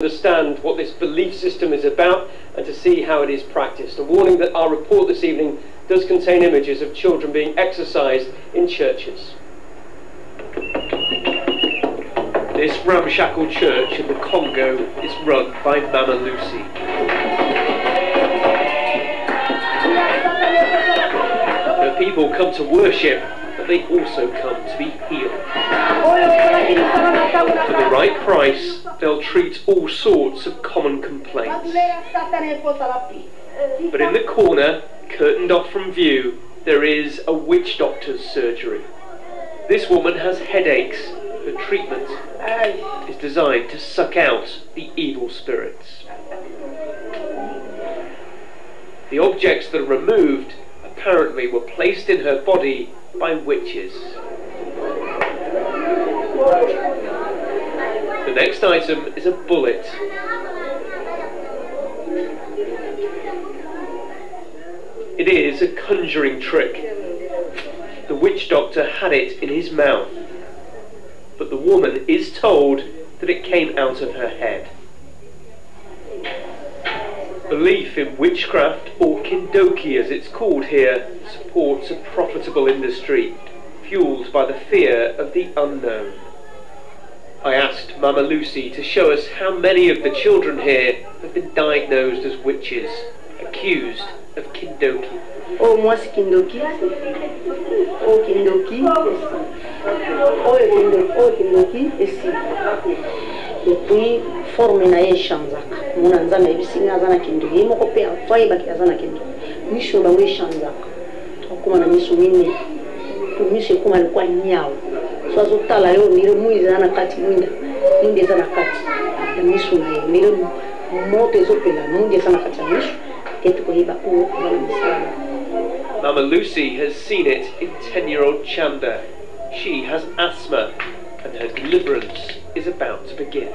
understand what this belief system is about and to see how it is practiced. A warning that our report this evening does contain images of children being exorcised in churches. This ramshackle church in the Congo is run by Mama Lucy. Her people come to worship, they also come to be healed. For the right price, they'll treat all sorts of common complaints. But in the corner, curtained off from view, there is a witch doctor's surgery. This woman has headaches. Her treatment is designed to suck out the evil spirits. The objects that are removed apparently were placed in her body by witches. The next item is a bullet. It is a conjuring trick. The witch doctor had it in his mouth, but the woman is told that it came out of her head. Belief in witchcraft, or kindoki as it's called here, supports a profitable industry, fueled by the fear of the unknown. I asked Mama Lucy to show us how many of the children here have been diagnosed as witches, accused of kindoki. Oyo mwasi kindoki. Oyo kindoki oyo kindoki oyo kindoki esi epui forme na ye echanzaka mona nzambe ayebisi nga aza na kindoki. Ye moko mpe ato ayebaki aza na kindoki. Miso bango echanzaka okóma na miso mine. Miso ekóma lokwa nyao. So azotala yo mire mwinda eza na kati mwinda. Mwinda eza na kati ya miso na ye. Mire moto ezopela. Mwinda eza na kati ya miso. Te tokoyeba oyo aza na misala Mama Lucy has seen it in 10 year old Chanda. She has asthma and her deliverance is about to begin.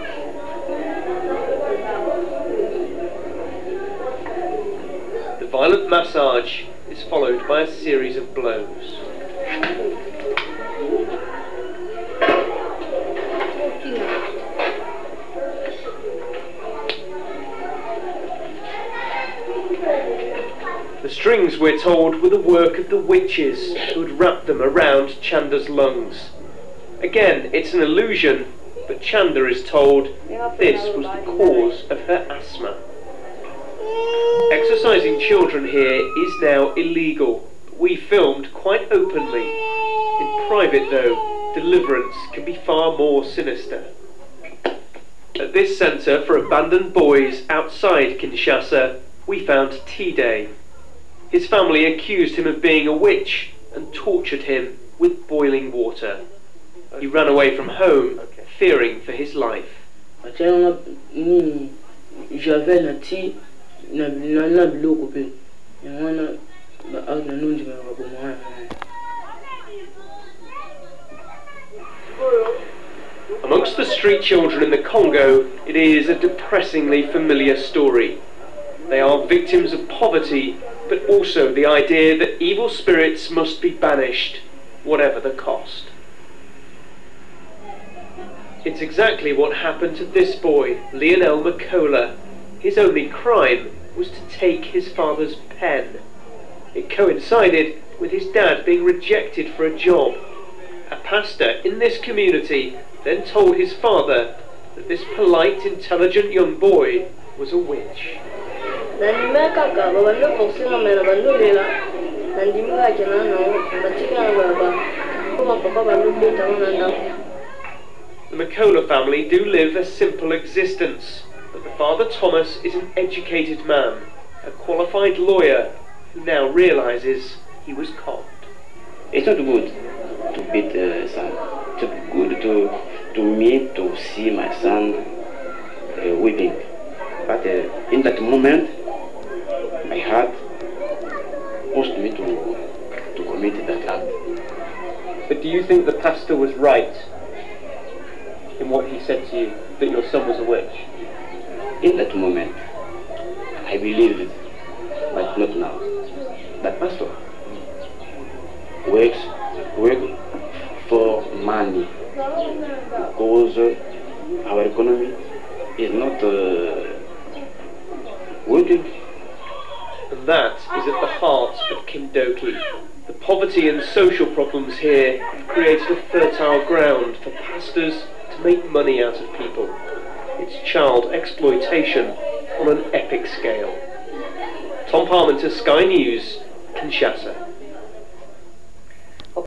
The violent massage is followed by a series of blows. The strings, we're told, were the work of the witches who had wrapped them around Chanda's lungs. Again, it's an illusion, but Chanda is told this was the cause of her asthma. Exorcising children here is now illegal. We filmed quite openly. In private, though, deliverance can be far more sinister. At this centre for abandoned boys outside Kinshasa, we found T-Day. His family accused him of being a witch and tortured him with boiling water. He ran away from home, fearing for his life. Amongst the street children in the Congo, it is a depressingly familiar story. They are victims of poverty, but also the idea that evil spirits must be banished, whatever the cost. It's exactly what happened to this boy, Lionel Makola. His only crime was to take his father's pen. It coincided with his dad being rejected for a job. A pastor in this community then told his father that this polite, intelligent young boy was a witch. The Makola family do live a simple existence, but the father Thomas is an educated man, a qualified lawyer who now realizes he was conned. It's not good to beat uh, son. It's good to to me to see my son uh, weeping. But uh, in that moment, you think the pastor was right in what he said to you, that your son was a witch? In that moment, I believed it, but not now. That pastor works work for money because our economy is not uh, working. And that is at the heart of Kindoki. The poverty and social problems here have created a fertile ground for pastors to make money out of people. It's child exploitation on an epic scale. Tom Parmenter, Sky News, Kinshasa.